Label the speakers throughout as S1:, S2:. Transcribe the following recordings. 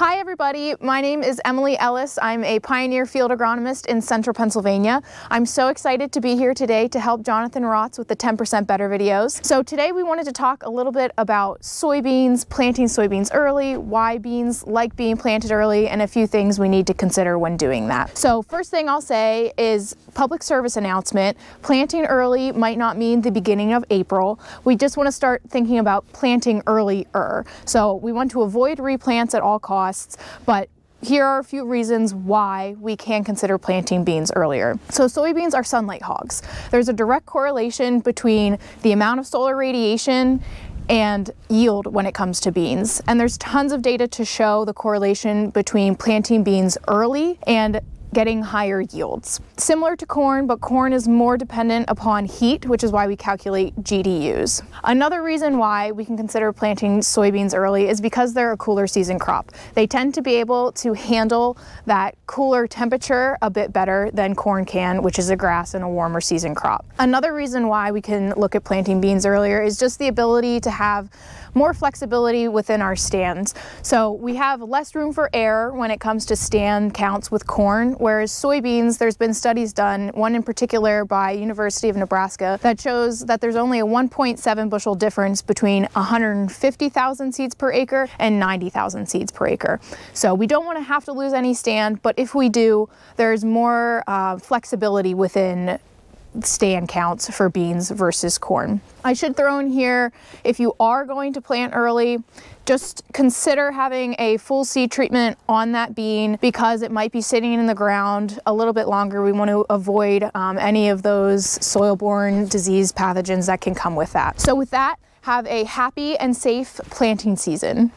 S1: Hi everybody, my name is Emily Ellis. I'm a pioneer field agronomist in central Pennsylvania. I'm so excited to be here today to help Jonathan Rotz with the 10% Better videos. So today we wanted to talk a little bit about soybeans, planting soybeans early, why beans like being planted early, and a few things we need to consider when doing that. So first thing I'll say is public service announcement. Planting early might not mean the beginning of April. We just want to start thinking about planting earlier. So we want to avoid replants at all costs costs, but here are a few reasons why we can consider planting beans earlier. So soybeans are sunlight hogs. There's a direct correlation between the amount of solar radiation and yield when it comes to beans. And there's tons of data to show the correlation between planting beans early and getting higher yields. Similar to corn, but corn is more dependent upon heat, which is why we calculate GDUs. Another reason why we can consider planting soybeans early is because they're a cooler season crop. They tend to be able to handle that cooler temperature a bit better than corn can, which is a grass and a warmer season crop. Another reason why we can look at planting beans earlier is just the ability to have more flexibility within our stands. So we have less room for error when it comes to stand counts with corn, whereas soybeans, there's been studies done, one in particular by University of Nebraska, that shows that there's only a 1.7 bushel difference between 150,000 seeds per acre and 90,000 seeds per acre. So we don't want to have to lose any stand, but if we do, there's more uh, flexibility within stand counts for beans versus corn. I should throw in here, if you are going to plant early, just consider having a full seed treatment on that bean because it might be sitting in the ground a little bit longer. We want to avoid um, any of those soil-borne disease pathogens that can come with that. So with that, have a happy and safe planting season.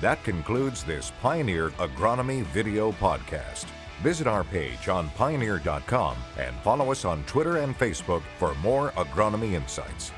S2: That concludes this Pioneer Agronomy video podcast. Visit our page on pioneer.com and follow us on Twitter and Facebook for more agronomy insights.